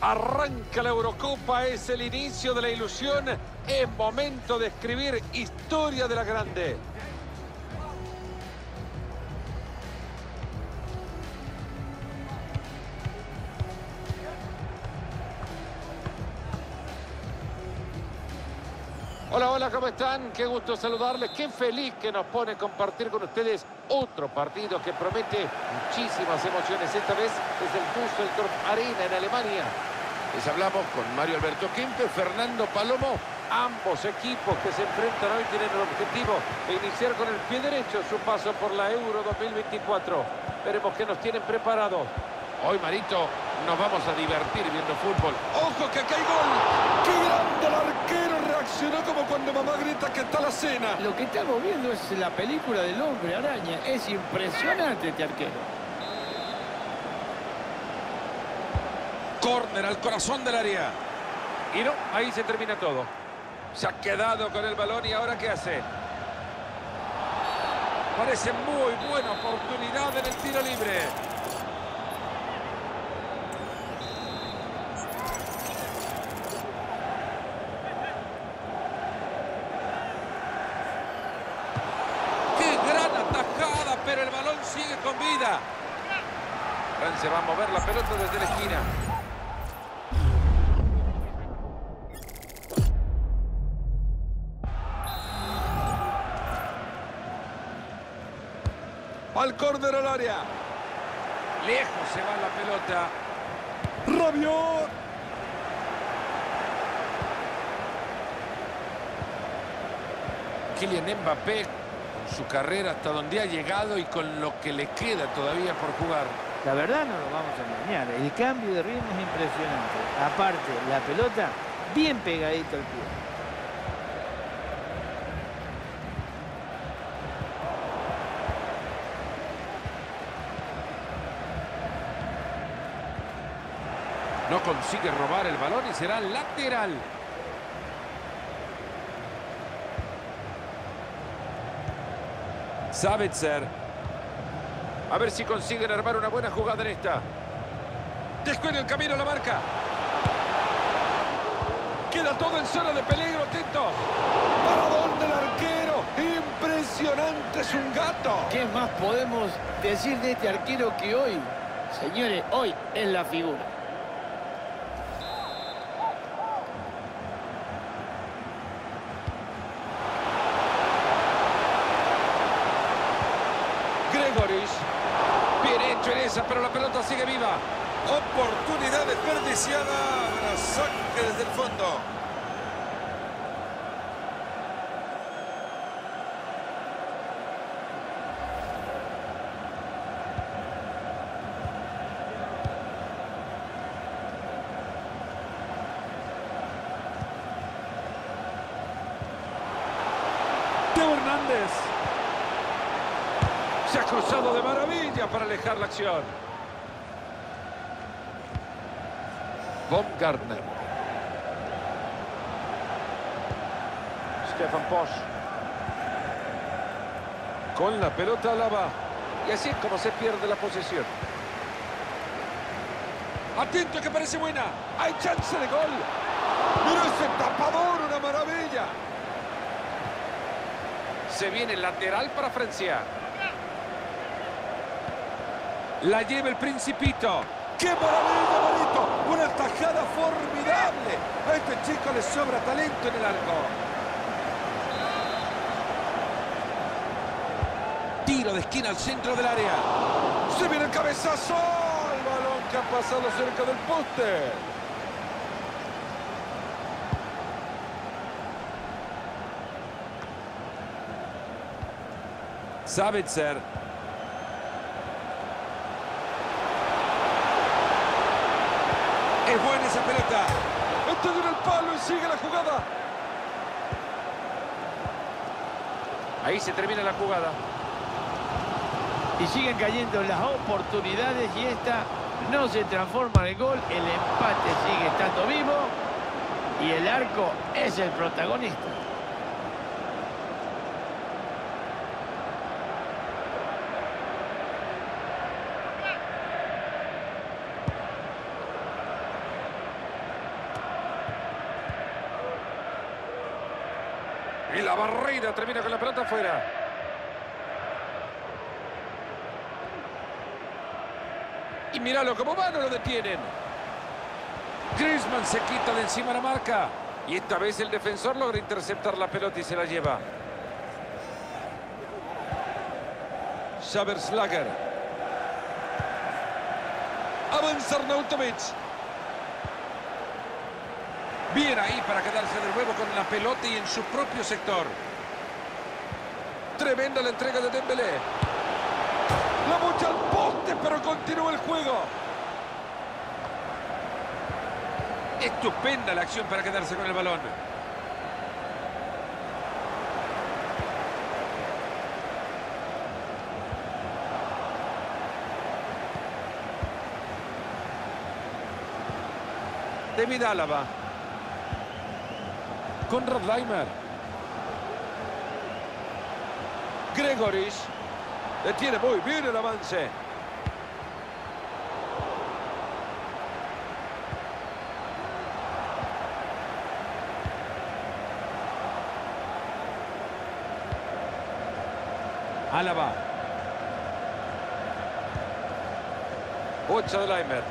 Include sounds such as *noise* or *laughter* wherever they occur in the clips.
Arranca la Eurocopa, es el inicio de la ilusión. Es momento de escribir historia de la grande. Hola, hola, ¿cómo están? Qué gusto saludarles. Qué feliz que nos pone compartir con ustedes otro partido que promete muchísimas emociones. Esta vez es el Düsseldorf Arena en Alemania. Les hablamos con Mario Alberto Quimpe, Fernando Palomo. Ambos equipos que se enfrentan hoy tienen el objetivo de iniciar con el pie derecho su paso por la Euro 2024. Veremos qué nos tienen preparados. Hoy, Marito, nos vamos a divertir viendo fútbol. ¡Ojo que acá hay gol! ¡Qué grande el arquero! Reaccionó como cuando mamá grita que está la cena. Lo que estamos viendo es la película del hombre araña. Es impresionante este arquero. Córner al corazón del área. Y no, ahí se termina todo. Se ha quedado con el balón y ahora ¿qué hace? Parece muy buena oportunidad en el tiro libre. ¡Qué gran atajada! Pero el balón sigue con vida. Francia va a mover la pelota desde la esquina. Al córner al área. Lejos se va la pelota. Rabiot. Kylian Mbappé con su carrera hasta donde ha llegado y con lo que le queda todavía por jugar. La verdad no lo vamos a engañar. El cambio de ritmo es impresionante. Aparte, la pelota bien pegadito al pie. No consigue robar el balón y será lateral. Sabitzer. A ver si consiguen armar una buena jugada en esta. Descuida el camino a la marca. Queda todo en zona de peligro, Tito. Paradón del arquero. Impresionante, es un gato. ¿Qué más podemos decir de este arquero que hoy, señores, hoy es la figura? Gregoris. Bien hecho en esa, pero la pelota sigue viva. Oportunidad desperdiciada. La saque desde el fondo. Teo Hernández. Se ha cruzado de maravilla para alejar la acción. Baumgartner. Stefan Posch. Con la pelota Alaba. Y así es como se pierde la posesión. Atento que parece buena. Hay chance de gol. Mira ese tapador, una maravilla. Se viene el lateral para Francia. La lleva el Principito. ¡Qué maravilla! Una tajada formidable. A este chico le sobra talento en el arco. Tiro de esquina al centro del área. Se viene el cabezazo. El balón que ha pasado cerca del poste. Sabitzer. Es buena pelota. Está en el palo y sigue la jugada. Ahí se termina la jugada. Y siguen cayendo las oportunidades y esta no se transforma en gol. El empate sigue estando vivo y el arco es el protagonista. Y la barrida termina con la pelota afuera. Y míralo como va, no lo detienen. Griezmann se quita de encima la marca. Y esta vez el defensor logra interceptar la pelota y se la lleva. Slager. Avanza Arnautovic. Bien ahí para quedarse de nuevo con la pelota y en su propio sector. Tremenda la entrega de Dembélé. La mucha al poste, pero continúa el juego. Estupenda la acción para quedarse con el balón. David Álava. Conrad Leimer. Gregoris. Detiene muy bien el avance. Álava. Bocha de Leimer.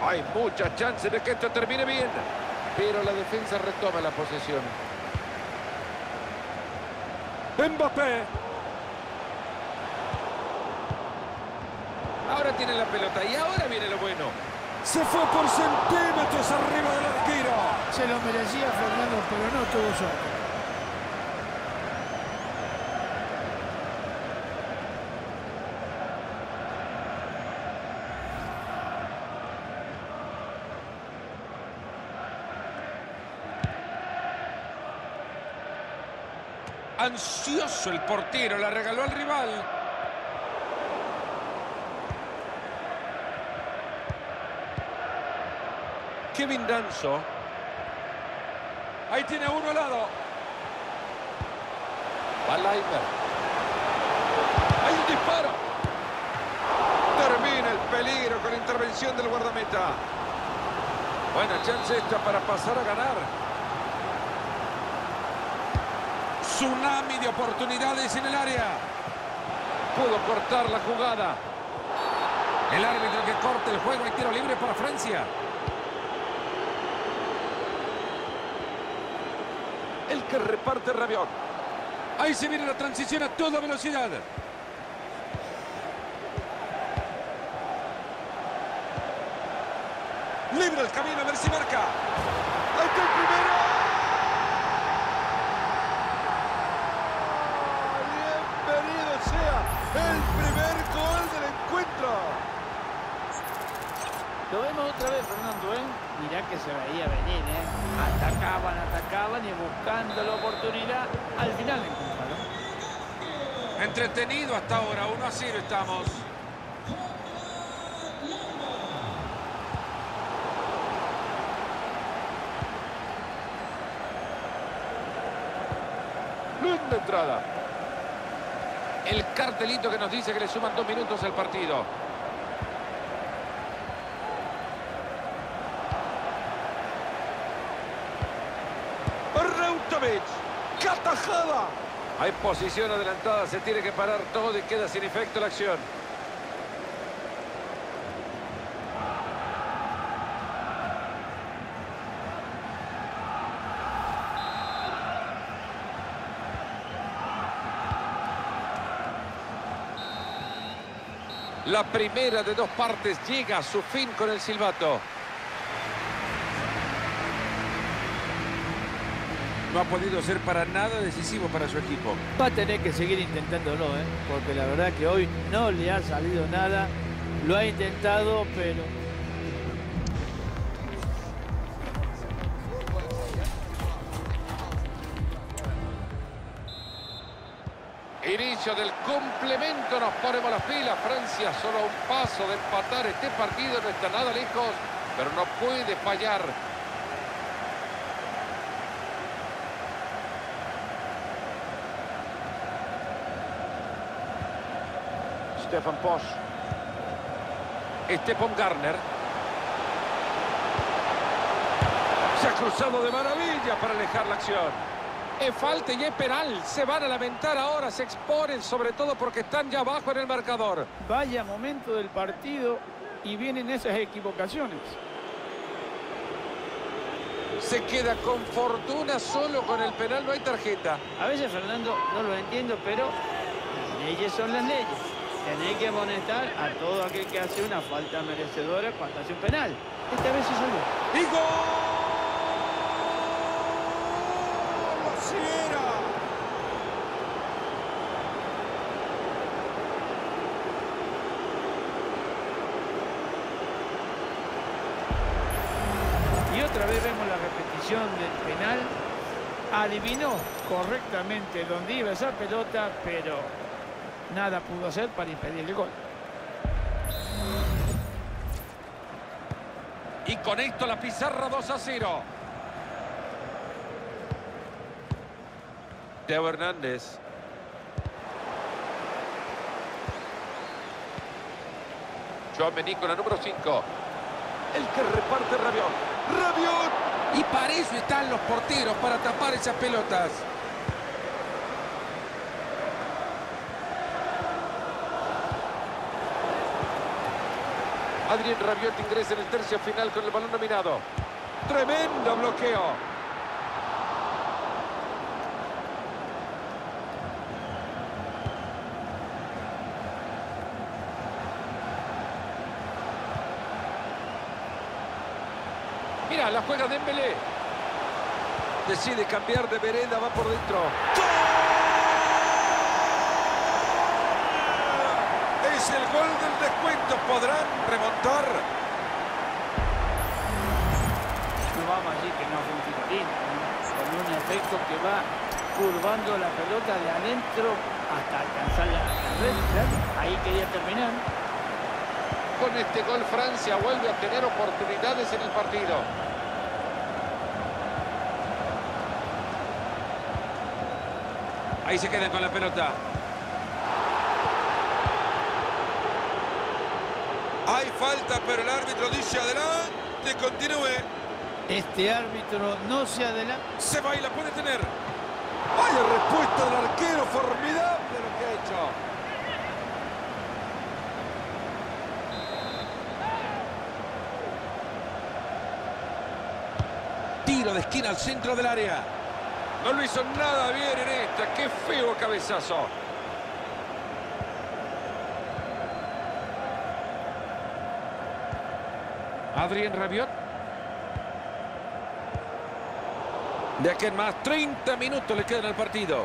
Hay muchas chances de que esto termine bien. Pero la defensa retoma la posesión. Mbappé. Ahora tiene la pelota y ahora viene lo bueno. Se fue por centímetros arriba del arquero. Se lo merecía Fernando, pero no tuvo suerte. Ansioso el portero, la regaló al rival. Kevin Danzo. Ahí tiene uno al lado. Va Hay un disparo. Termina el peligro con intervención del guardameta. Buena chance esta para pasar a ganar. Tsunami de oportunidades en el área. Pudo cortar la jugada. El árbitro que corta el juego. Hay tiro libre para Francia. El que reparte Rabiot. Ahí se viene la transición a toda velocidad. Libre el camino, a ver si marca. ¡Ahí está el primero! el primer gol del encuentro. Lo vemos otra vez, Fernando, ¿eh? Mirá que se veía venir, ¿eh? Atacaban, atacaban y buscando la oportunidad. Al final encontraron. Entretenido hasta ahora, 1 a 0 estamos. Linda entrada el cartelito que nos dice que le suman dos minutos al partido. Arnautovic, Hay posición adelantada, se tiene que parar todo y queda sin efecto la acción. La primera de dos partes llega a su fin con el silbato. No ha podido ser para nada decisivo para su equipo. Va a tener que seguir intentándolo, ¿eh? porque la verdad que hoy no le ha salido nada. Lo ha intentado, pero Inicio del complemento, nos ponemos las pilas. Francia solo a un paso de empatar este partido, no está nada lejos, pero no puede fallar. Stefan Posch. Stefan Garner. Se ha cruzado de maravilla para alejar la acción. Es falta y es penal. Se van a lamentar ahora, se exponen, sobre todo porque están ya abajo en el marcador. Vaya momento del partido y vienen esas equivocaciones. Se queda con fortuna solo con el penal, no hay tarjeta. A veces, Fernando, no lo entiendo, pero las leyes son las leyes. Tenéis que amonestar a todo aquel que hace una falta merecedora cuando hace un penal. Esta vez se salió. ¡Y gol! ¡Sí era! Y otra vez vemos la repetición del penal. Adivinó correctamente dónde iba esa pelota, pero nada pudo hacer para impedir el gol. Y con esto la pizarra 2 a 0. Teo Hernández. Joamení con la número 5. El que reparte Rabiot. ¡Rabiot! Y para eso están los porteros, para tapar esas pelotas. Adrien Rabiot ingresa en el tercio final con el balón nominado. Tremendo bloqueo. Mira, la juega Dembélé. Decide cambiar de vereda, va por dentro. Es el gol del descuento. ¿Podrán remontar? No vamos a decir que no fue un tiro con un efecto que va curvando la pelota de adentro hasta alcanzar la red. Ahí quería terminar. Con este gol Francia vuelve a tener oportunidades en el partido. Ahí se quedan con la pelota. Hay falta, pero el árbitro dice adelante, continúe. Este árbitro no se adelanta. Se va y la puede tener. Vaya respuesta del arquero, formidable lo que ha hecho. Tiro de esquina al centro del área. No lo hizo nada bien en esta. Qué feo cabezazo. Adrien Rabiot. De aquí en más, 30 minutos le quedan al partido.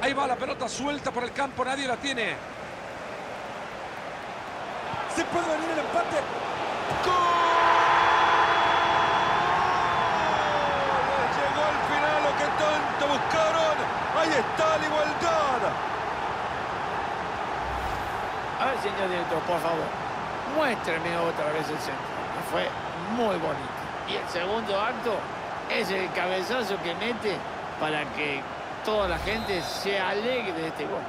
Ahí va la pelota suelta por el campo, nadie la tiene. Se puede venir el empate. ¡Gol! Llegó al final lo que tanto buscaron. Ahí está la igualdad. A ver, señor director, por favor, muéstrame otra vez el centro. Fue muy bonito. Y el segundo acto es el cabezazo que mete para que toda la gente se alegre de este gol.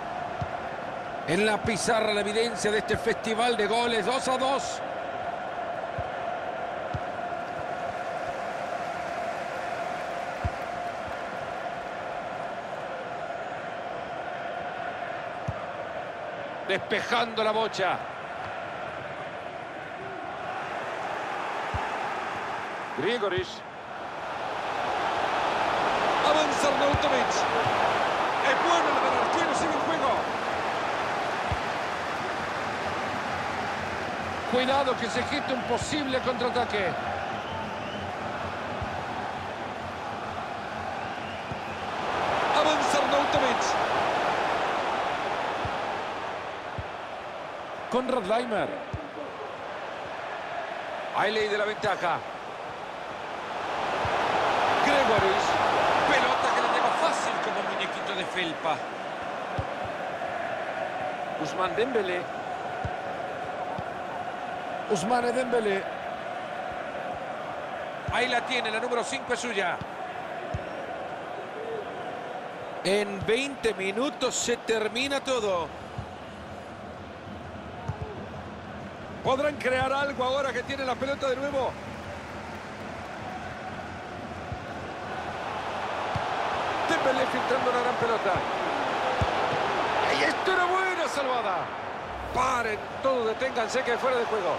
En la pizarra la evidencia de este festival de goles. 2 a 2. Despejando la bocha. Grigorich. Avanza Arnautovic. Es bueno el arquero, sigue en juego. Cuidado que se quite un posible contraataque. Avanza Arnautovic. Conrad Leimer. Hay ley de la ventaja. Pelota que le lleva fácil como muñequito de felpa. Usman Dembélé. Usmane Dembélé. Ahí la tiene, la número 5 es suya. En 20 minutos se termina todo. ¿Podrán crear algo ahora que tiene la pelota de nuevo? Entrando una gran pelota. Y esto era buena salvada. Paren, todos deténganse que fuera de juego.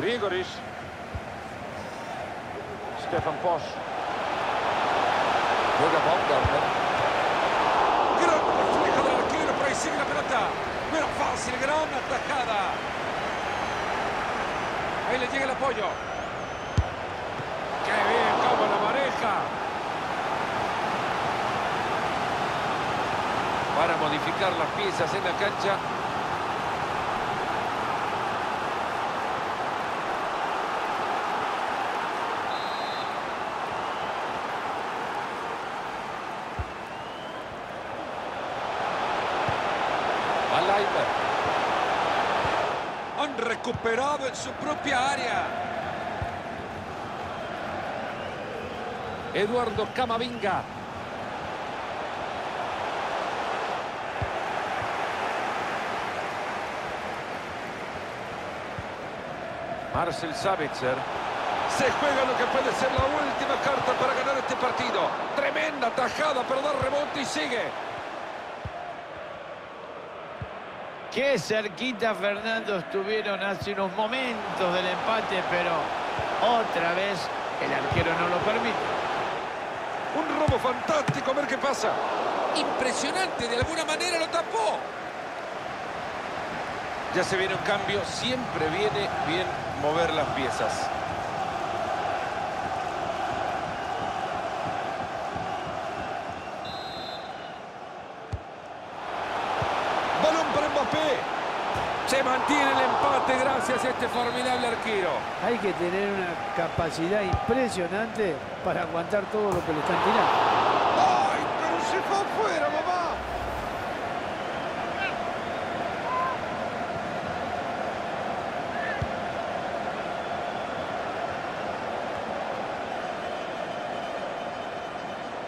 Grigoric. Stefan Posch. Juega Baumgartner. Gran reflejo del arquero, por ahí sigue la pelota. No era fácil, gran atajada. Ahí le llega el apoyo. ¡Qué bien, cómo la maneja! Para modificar las piezas en la cancha. Recuperado en su propia área. Eduardo Camavinga. Marcel Sabitzer. Se juega lo que puede ser la última carta para ganar este partido. Tremenda tajada, pero da rebote y sigue. Qué cerquita, Fernando, estuvieron hace unos momentos del empate, pero otra vez el arquero no lo permite. Un robo fantástico, a ver qué pasa. Impresionante, de alguna manera lo tapó. Ya se viene un cambio. Siempre viene bien mover las piezas. Balón para Mbappé. Se mantiene el empate gracias a este formidable arquero. Hay que tener una capacidad impresionante para aguantar todo lo que le están tirando. ¡Ay, pero se fue afuera, mamá!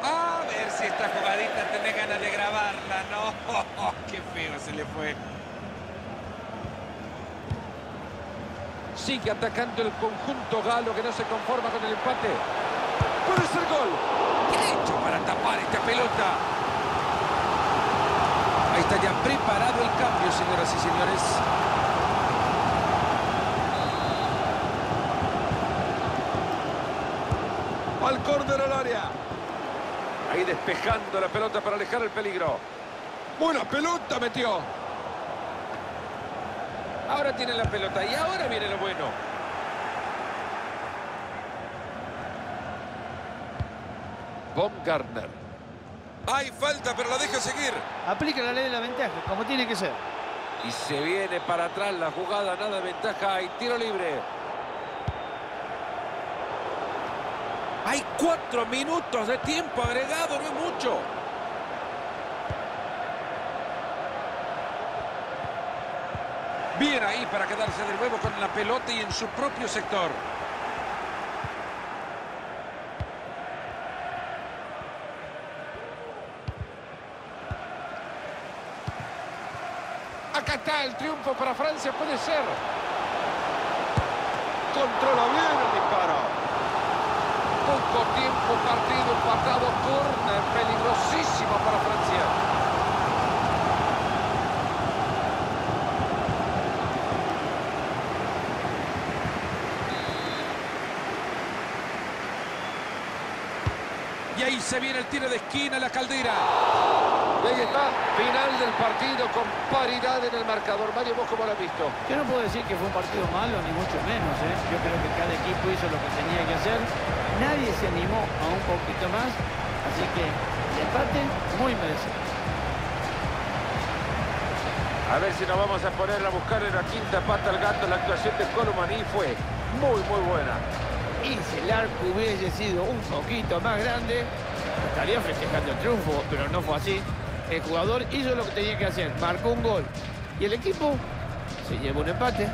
A ver si esta jugadita tenés ganas de grabarla, ¿no? *laughs* ¡Qué feo se le fue! Sigue atacando el conjunto galo que no se conforma con el empate. ¡Puede ser gol! ¡Derecho para tapar esta pelota! Ahí está ya preparado el cambio, señoras y señores. Al córner al área. Ahí despejando la pelota para alejar el peligro. Buena pelota metió. Ahora tiene la pelota y ahora viene lo bueno. Baumgartner. Hay falta, pero la deja seguir. Aplica la ley de la ventaja, como tiene que ser. Y se viene para atrás la jugada, nada de ventaja y tiro libre. Hay cuatro minutos de tiempo agregado, no es mucho. Bien ahí para quedarse de nuevo con la pelota y en su propio sector. Acá está el triunfo para Francia, puede ser. Controla bien el disparo. Poco tiempo partido empatado, corner peligrosísimo para Francia. Se viene el tiro de esquina, la caldera. Y ahí está, final del partido con paridad en el marcador. Mario, ¿vos cómo lo has visto? Yo no puedo decir que fue un partido malo, ni mucho menos. ¿eh? Yo creo que cada equipo hizo lo que tenía que hacer. Nadie se animó a un poquito más. Así que el empate muy merecido. A ver si nos vamos a poner a buscar en la quinta pata al gato. La actuación de Colomaní fue muy, muy buena. Y si el arco hubiese sido un poquito más grande, estaría festejando el triunfo, pero no fue así. El jugador hizo lo que tenía que hacer, marcó un gol. Y el equipo se llevó un empate.